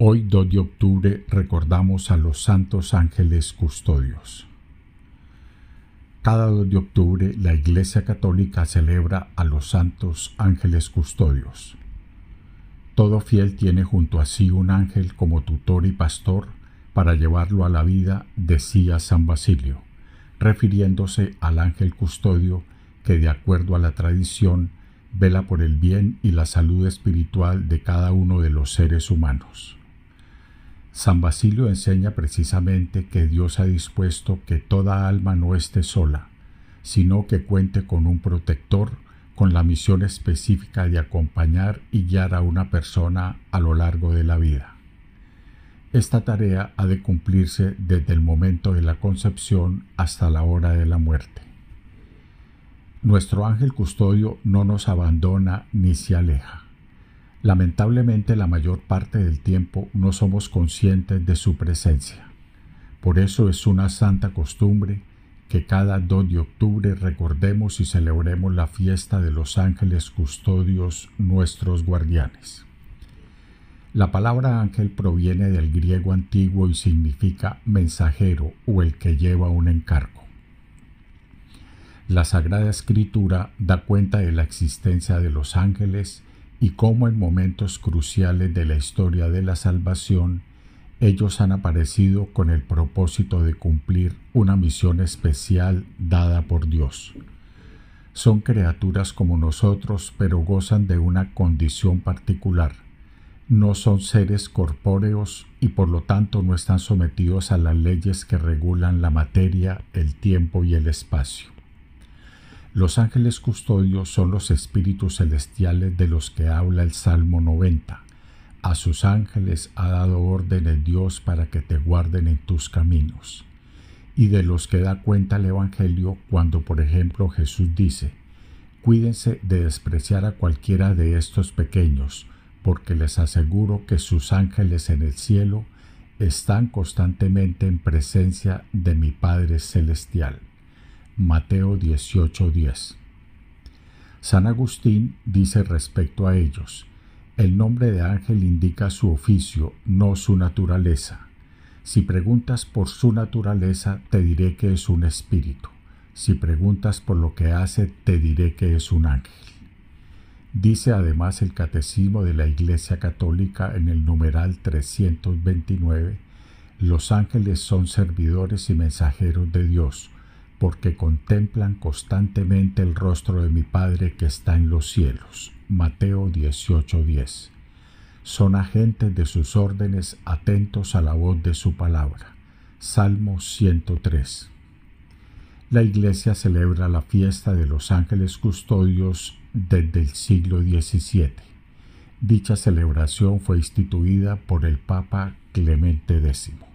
Hoy 2 de octubre recordamos a los santos ángeles custodios. Cada 2 de octubre la Iglesia Católica celebra a los santos ángeles custodios. Todo fiel tiene junto a sí un ángel como tutor y pastor para llevarlo a la vida, decía San Basilio, refiriéndose al ángel custodio que de acuerdo a la tradición vela por el bien y la salud espiritual de cada uno de los seres humanos. San Basilio enseña precisamente que Dios ha dispuesto que toda alma no esté sola, sino que cuente con un protector con la misión específica de acompañar y guiar a una persona a lo largo de la vida. Esta tarea ha de cumplirse desde el momento de la concepción hasta la hora de la muerte. Nuestro ángel custodio no nos abandona ni se aleja. Lamentablemente la mayor parte del tiempo no somos conscientes de su presencia. Por eso es una santa costumbre que cada 2 de octubre recordemos y celebremos la fiesta de los ángeles custodios, nuestros guardianes. La palabra ángel proviene del griego antiguo y significa mensajero o el que lleva un encargo. La Sagrada Escritura da cuenta de la existencia de los ángeles y cómo en momentos cruciales de la historia de la salvación ellos han aparecido con el propósito de cumplir una misión especial dada por Dios. Son criaturas como nosotros, pero gozan de una condición particular. No son seres corpóreos y por lo tanto no están sometidos a las leyes que regulan la materia, el tiempo y el espacio. Los ángeles custodios son los espíritus celestiales de los que habla el Salmo 90. A sus ángeles ha dado órdenes Dios para que te guarden en tus caminos. Y de los que da cuenta el Evangelio cuando, por ejemplo, Jesús dice, Cuídense de despreciar a cualquiera de estos pequeños, porque les aseguro que sus ángeles en el cielo están constantemente en presencia de mi Padre Celestial. Mateo 18:10. San Agustín dice respecto a ellos, el nombre de ángel indica su oficio, no su naturaleza. Si preguntas por su naturaleza, te diré que es un espíritu. Si preguntas por lo que hace, te diré que es un ángel. Dice además el Catecismo de la Iglesia Católica en el numeral 329, los ángeles son servidores y mensajeros de Dios, porque contemplan constantemente el rostro de mi Padre que está en los cielos. Mateo 18:10. Son agentes de sus órdenes atentos a la voz de su palabra. Salmo 103. La Iglesia celebra la fiesta de los ángeles custodios desde el siglo XVII. Dicha celebración fue instituida por el Papa Clemente X.